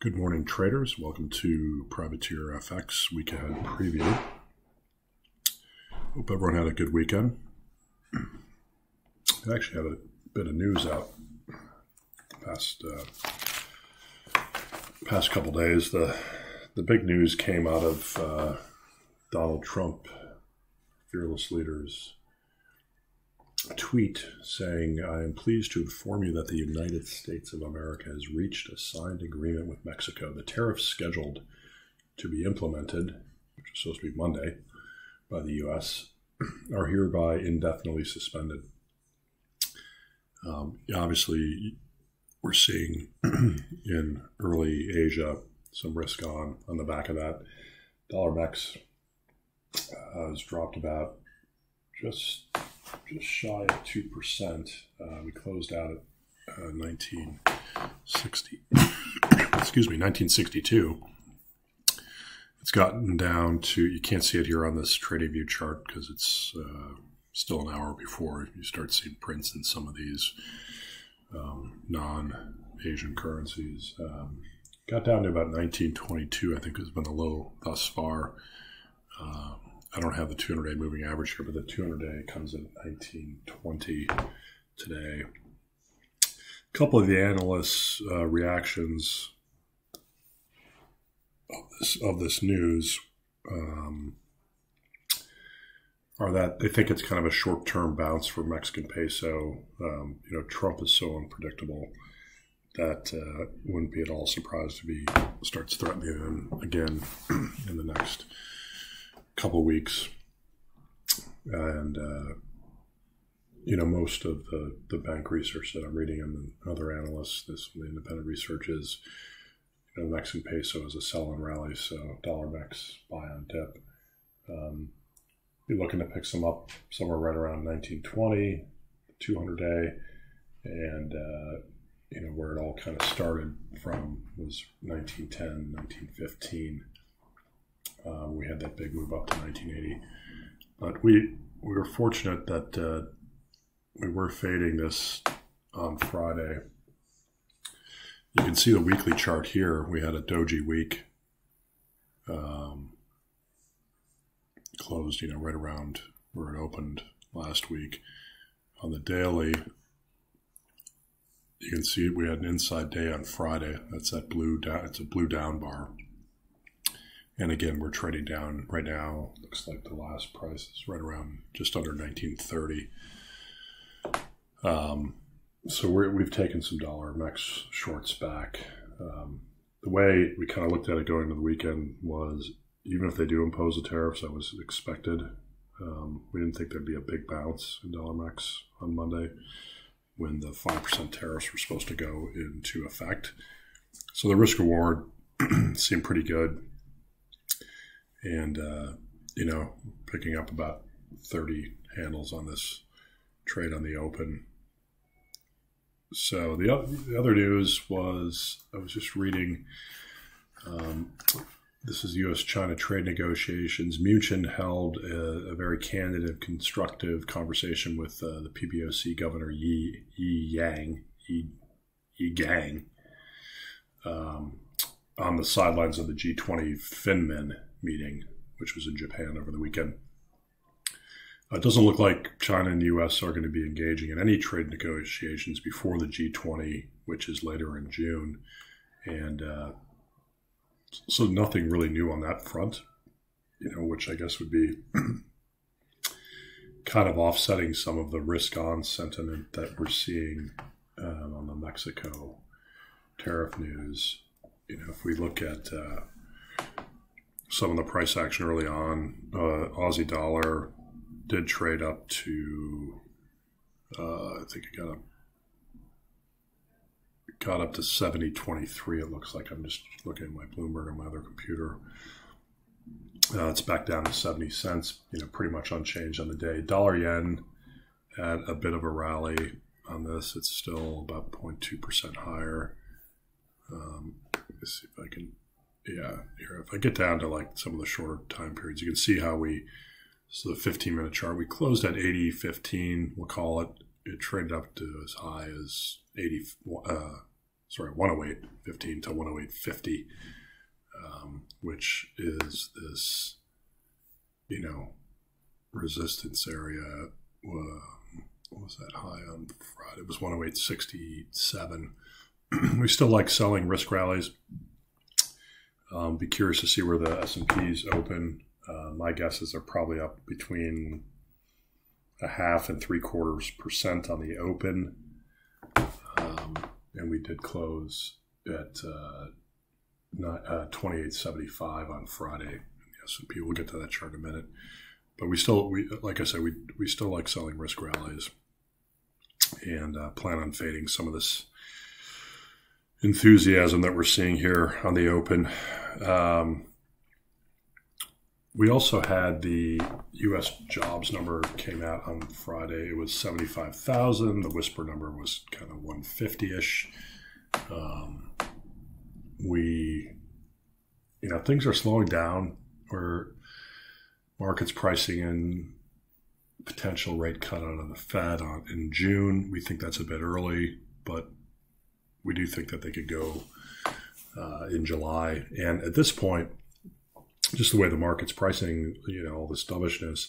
Good morning, traders. Welcome to Privateer FX Week Ahead Preview. Hope everyone had a good weekend. I actually had a bit of news out past uh, past couple days. The the big news came out of uh, Donald Trump, fearless leaders tweet saying, I am pleased to inform you that the United States of America has reached a signed agreement with Mexico. The tariffs scheduled to be implemented, which is supposed to be Monday, by the U.S., are hereby indefinitely suspended. Um, obviously, we're seeing in early Asia some risk on on the back of that. Dollar MEX uh, has dropped about just just shy of 2%. Uh, we closed out at uh, 1960, excuse me, 1962. It's gotten down to, you can't see it here on this TradingView chart because it's uh, still an hour before you start seeing prints in some of these um, non Asian currencies. Um, got down to about 1922, I think has been the low thus far. Um, I don't have the 200 day moving average here, but the 200 day comes in 1920 today. A couple of the analysts' uh, reactions of this, of this news um, are that they think it's kind of a short term bounce for Mexican peso. Um, you know, Trump is so unpredictable that uh, wouldn't be at all surprised if he starts threatening them again in the next couple weeks, and uh, you know most of the the bank research that I'm reading and other analysts, this the independent research is you know Mexican peso is a sell and rally, so dollar MEX buy on dip. Um, you're looking to pick some up somewhere right around 1920, 200 day, and uh, you know where it all kind of started from was 1910, 1915 uh, we had that big move up to 1980. But we we were fortunate that uh, we were fading this on Friday. You can see the weekly chart here. We had a doji week. Um, closed, you know, right around where it opened last week. On the daily, you can see we had an inside day on Friday. That's that blue down. It's a blue down bar. And again, we're trading down right now. Looks like the last price is right around just under 1930. Um, so we have taken some dollar MEX shorts back. Um, the way we kind of looked at it going into the weekend was even if they do impose the tariffs, that was expected. Um, we didn't think there'd be a big bounce in dollar MEX on Monday when the 5% tariffs were supposed to go into effect. So the risk reward seemed pretty good and uh, you know picking up about 30 handles on this trade on the open so the, the other news was i was just reading um, this is U.S. China trade negotiations. Mnuchin held a, a, very candid and constructive conversation with uh, the PBOC Governor Yi, Yi Yang, Yi, Yi Gang, um, on the sidelines of the G20 FinMin meeting, which was in Japan over the weekend. Uh, it doesn't look like China and the U.S. are going to be engaging in any trade negotiations before the G20, which is later in June. And uh, so nothing really new on that front, you know, which I guess would be kind of offsetting some of the risk on sentiment that we're seeing um, on the Mexico tariff news. You know, if we look at uh, some of the price action early on. Uh, Aussie dollar did trade up to, uh, I think it got up, got up to 70.23. It looks like I'm just looking at my Bloomberg on my other computer. Uh, it's back down to 70 cents, you know, pretty much unchanged on the day. Dollar yen had a bit of a rally on this. It's still about 0.2% higher. Um, let's see if I can yeah, here, if I get down to like some of the shorter time periods, you can see how we, so the 15 minute chart, we closed at 80, 15, we'll call it. It traded up to as high as 80, uh, sorry, 108.15 to 108.50, um, which is this, you know, resistance area. Uh, what was that high on Friday? It was 108.67. we still like selling risk rallies. Um, be curious to see where the S and P's open. Uh, my guess is they're probably up between a half and three quarters percent on the open, um, and we did close at uh, not uh, twenty eight seventy five on Friday. S and P. We'll get to that chart in a minute, but we still we like I said we we still like selling risk rallies and uh, plan on fading some of this enthusiasm that we're seeing here on the open. Um, we also had the U.S. jobs number came out on Friday. It was seventy-five thousand. The whisper number was kind of one fifty-ish. Um, we, you know, things are slowing down. Where markets pricing in potential rate cut out of the Fed on in June. We think that's a bit early, but we do think that they could go uh, in July. And at this point, just the way the market's pricing, you know, all this dovishness,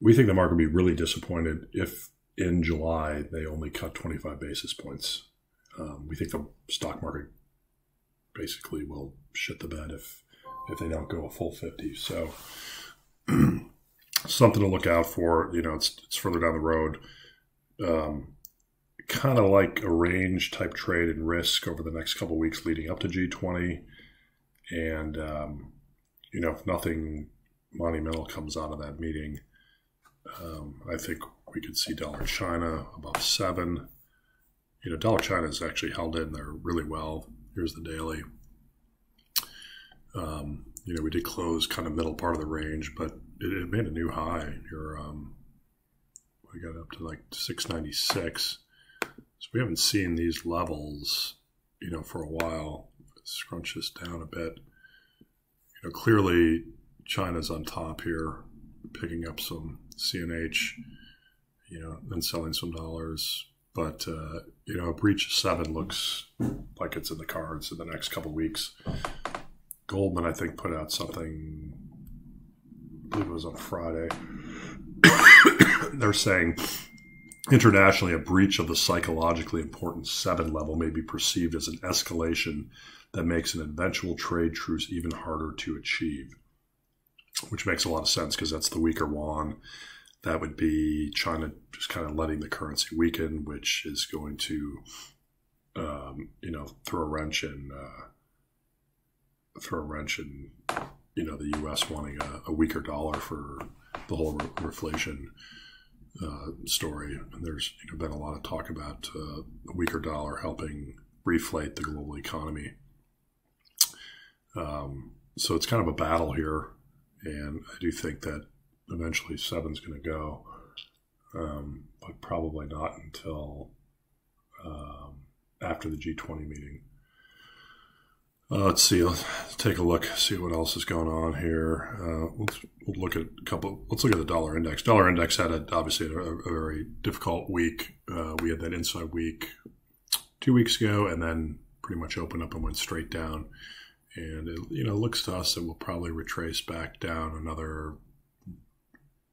we think the market will be really disappointed if in July they only cut 25 basis points. Um, we think the stock market basically will shit the bed if if they don't go a full 50. So something to look out for. You know, it's it's further down the road. Um, kind of like a range type trade and risk over the next couple weeks leading up to G20. And, um, you know, if nothing monumental comes out of that meeting, um, I think we could see dollar China above seven. You know, dollar China is actually held in there really well. Here's the daily. Um, you know, we did close kind of middle part of the range, but it, it made a new high. Here, um, we got up to like 696. So we haven't seen these levels, you know, for a while. Scrunch this down a bit. You know, clearly China's on top here, picking up some CNH, you know, and selling some dollars. But uh, you know, a breach of seven looks like it's in the cards in the next couple weeks. Goldman, I think, put out something. I believe it was on Friday. They're saying Internationally, a breach of the psychologically important seven level may be perceived as an escalation that makes an eventual trade truce even harder to achieve, which makes a lot of sense because that's the weaker yuan. That would be China just kind of letting the currency weaken, which is going to, um, you know, throw a wrench in, uh, throw a wrench in, you know, the U.S. wanting a, a weaker dollar for the whole reflation uh, story. And there's you know, been a lot of talk about uh, a weaker dollar helping reflate the global economy. Um, so it's kind of a battle here, and I do think that eventually seven's going to go, um, but probably not until um, after the G20 meeting. Uh, let's see. Let's take a look. See what else is going on here. Uh, let's we'll look at a couple. Let's look at the dollar index. Dollar index had a, obviously a, a very difficult week. Uh, we had that inside week two weeks ago, and then pretty much opened up and went straight down. And it, you know, looks to us that we'll probably retrace back down another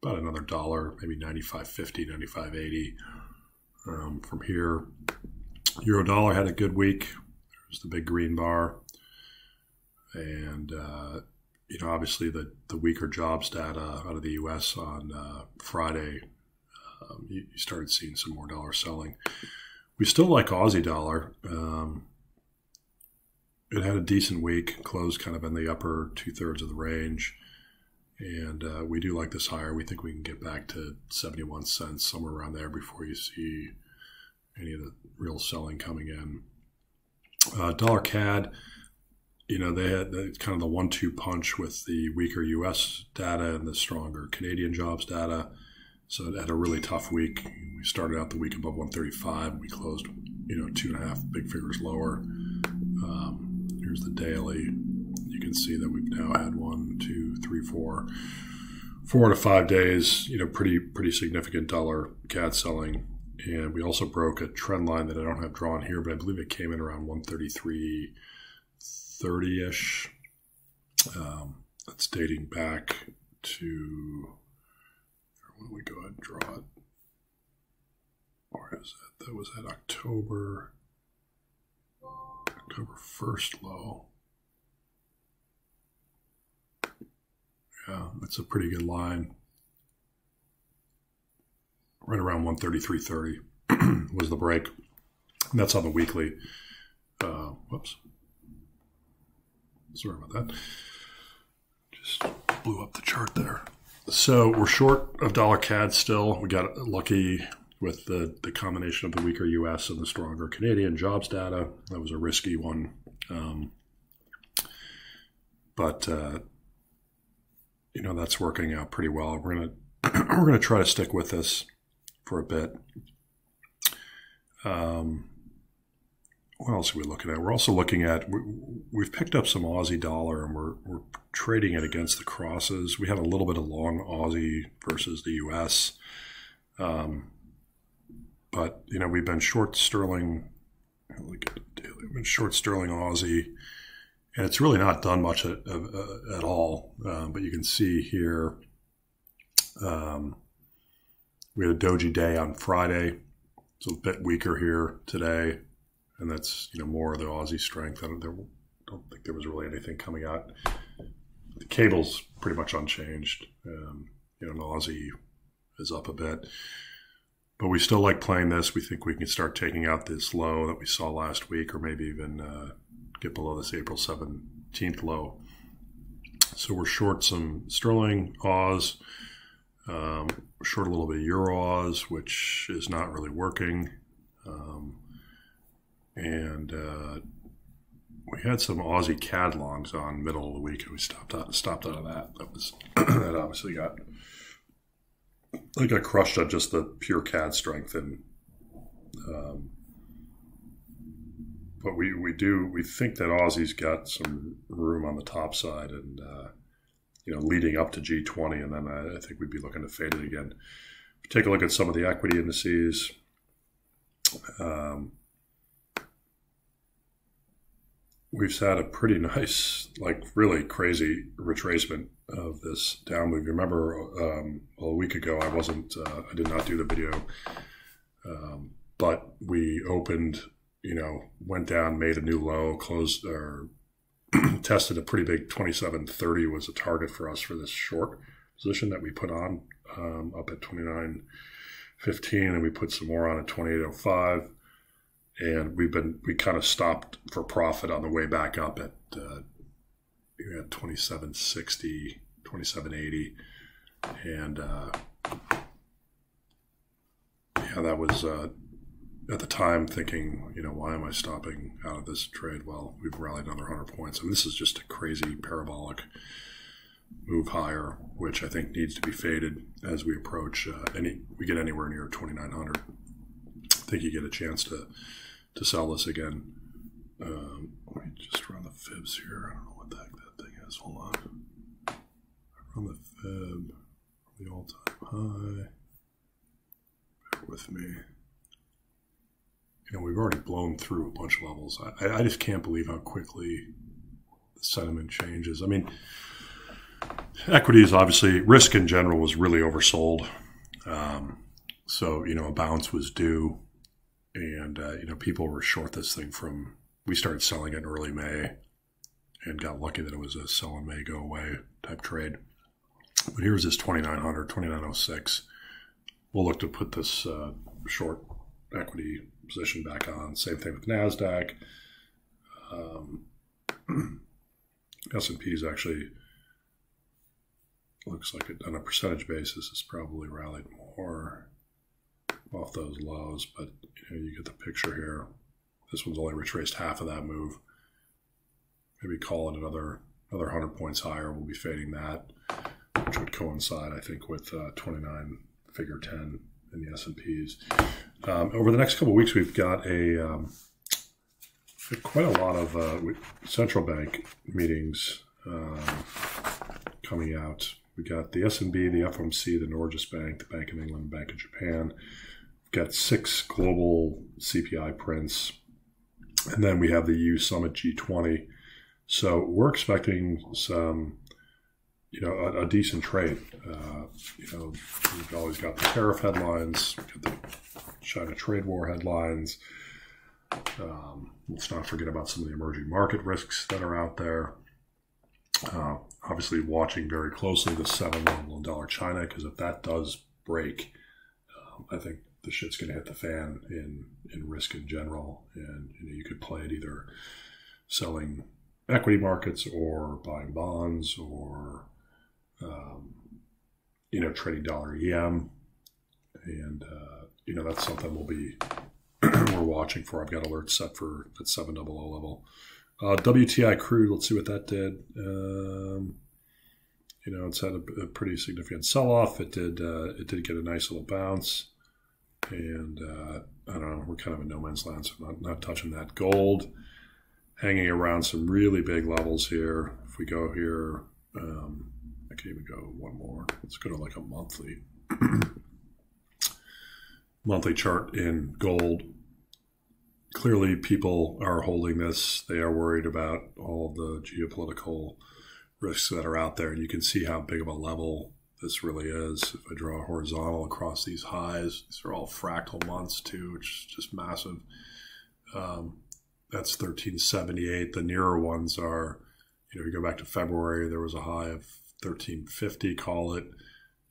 about another dollar, maybe 95.50, 95.80 um, from here. Euro dollar had a good week. There's the big green bar and uh, you know obviously the the weaker jobs data out of the U.S. on uh, Friday, um, you, you, started seeing some more dollar selling. We still like Aussie dollar. Um, it had a decent week, closed kind of in the upper two thirds of the range. And uh, we do like this higher. We think we can get back to 71 cents, somewhere around there, before you see any of the real selling coming in. Uh, dollar CAD, you know, they had the, kind of the one two punch with the weaker US data and the stronger Canadian jobs data. So it had a really tough week. We started out the week above 135. We closed, you know, two and a half big figures lower. Um, here's the daily. You can see that we've now had one, two, three, four, four to five days. You know, pretty pretty significant dollar CAD selling, and we also broke a trend line that I don't have drawn here, but I believe it came in around 133.30 ish. Um, that's dating back to. Don't we go ahead and draw it? Where is that? That was at October. October 1st low. Yeah, that's a pretty good line. Right around 133.30 was the break. And that's on the weekly. Uh, whoops. Sorry about that. Just blew up the chart there. So we're short of dollar CAD still. We got lucky with the, the combination of the weaker US and the stronger Canadian jobs data. That was a risky one. Um, but uh, you know that's working out pretty well. We're gonna we're gonna try to stick with this for a bit. Um, what else are we looking at? We're also looking at we, have picked up some Aussie dollar and we're we're trading it against the crosses. We had a little bit of long Aussie versus the U.S. Um, but you know we've been short sterling. We've been short sterling Aussie and it's really not done much at, at all. Um, but you can see here, um, we had a doji day on Friday. It's a bit weaker here today, and that's you know more of the Aussie strength. I don't, there, don't think there was really anything coming out. The cable's pretty much unchanged. Um, you know, Aussie is up a bit, but we still like playing this. We think we can start taking out this low that we saw last week, or maybe even. Uh, get below this April 17th low. So we're short some sterling Oz, um, short a little bit of Euro which is not really working. Um, and uh, we had some Aussie CAD longs on middle of the week, and we stopped out, stopped out of that. That was that obviously got I got crushed on just the pure CAD strength and um, but we, we do we think that Aussie's got some room on the top side, and uh, you know, leading up to G20, and then I, I, think we'd be looking to fade it again. Take a look at some of the equity indices. Um, we've had a pretty nice, like really crazy retracement of this down move. You remember um, a week ago, I wasn't, uh, I did not do the video, um, but we opened you know, went down, made a new low, closed or tested a pretty big 2730 was a target for us for this short position that we put on um, up at 29.15, and we put some more on at 28.05. And we've been, we kind of stopped for profit on the way back up at, uh, at 2760, 2780. And, uh, yeah, that was, uh, at the time thinking, you know, why am I stopping out of this trade? Well, we've rallied another 100 points. I mean, this is just a crazy parabolic move higher, which I think needs to be faded as we approach uh, any, we get anywhere near 2,900. I think you get a chance to, to sell this again. Um, let me just run the fibs here. I don't know what the heck that thing is. Hold on. Run the fib, the all time high. Bear with me you know, we've already blown through a bunch of levels. I, I just can't believe how quickly the sentiment changes. I mean, equities, obviously, risk in general was really oversold. Um, so, you know, a bounce was due. And, uh, you know, people were short this thing from, we started selling it in early May and got lucky that it was a sell in May, go away type trade. But here's this 2900, 2906. We'll look to put this uh, short equity position back on. Same thing with Nasdaq. Um, S&P is actually looks like it on a percentage basis it's probably rallied more off those lows, but you, know, you get the picture here. This one's only retraced half of that move. Maybe call it another another 100 points higher. We'll be fading that, which would coincide, I think, with uh, 29 figure 10 in the S&Ps. Um, over the next couple weeks, we've got a um, quite a lot of uh, central bank meetings uh, coming out. We got the SNB, the FOMC, the Norges Bank, the Bank of England, Bank of Japan. Got six global CPI prints, and then we have the EU Summit G20. So we're expecting some, you know, a, a decent trade. Uh, you know, we've always got the tariff headlines, the China trade war headlines. Um, let's not forget about some of the emerging market risks that are out there. Uh, obviously, watching very closely the seven million dollar China because if that does break, um, I think the shit's going to hit the fan in in risk in general, and you know you could play it either selling equity markets or buying bonds or um, you know trading dollar EM, and uh, you know that's something we'll be we're watching for. I've got alerts set for that seven double O level. Uh, WTI crude, let's see what that did. Um, you know, it's had a, a pretty significant sell off. It did uh, it did get a nice little bounce, and uh, I don't know. We're kind of in no man's land, so not, not touching that. Gold hanging around some really big levels here. If we go here, um, I can even go one more. Let's go to like a monthly monthly chart in gold clearly people are holding this. They are worried about all the geopolitical risks that are out there. And you can see how big of a level this really is. If I draw a horizontal across these highs, these are all fractal months too, which is just massive. Um, that's 1378. The nearer ones are, you know, you go back to February, there was a high of 1350, call it.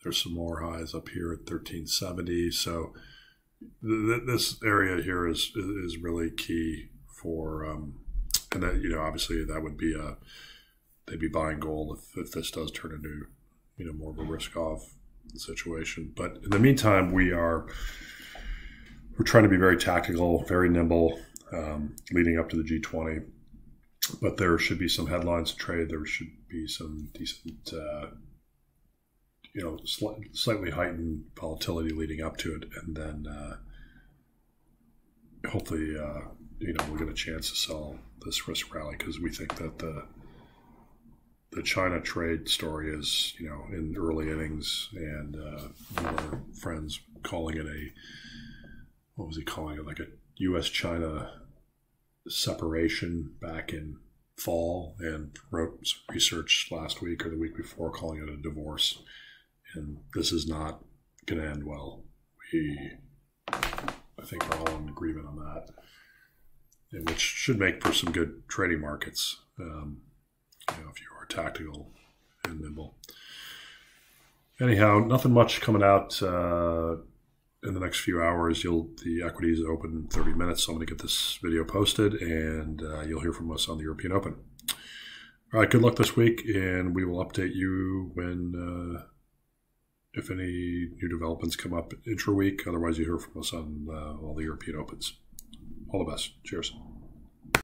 There's some more highs up here at 1370. So, this area here is is really key for, um, and that you know obviously that would be a they'd be buying gold if, if this does turn into you know more of a risk off situation. But in the meantime, we are we're trying to be very tactical, very nimble, um, leading up to the G20. But there should be some headlines to trade. There should be some decent. Uh, you know, sli- slightly heightened volatility leading up to it, and then uh, hopefully, uh, you know, we'll get a chance to sell this risk rally because we think that the the China trade story is, you know, in early innings, and uh, friends calling it a what was he calling it, like a U.S. China separation back in fall, and wrote some research last week or the week before calling it a divorce and this is not going to end well. We, I think, we're all in agreement on that, and which should make for some good trading markets. Um, you know, if you tactical and nimble. Anyhow, nothing much coming out uh, in the next few hours. You'll the equities open in 30 minutes, so I'm going to get this video posted, and uh, you'll hear from us on the European Open. All right, good luck this week, and we will update you when. Uh, if any new developments come up intra week. Otherwise, you hear from us on uh, all the European Opens. All the best. Cheers.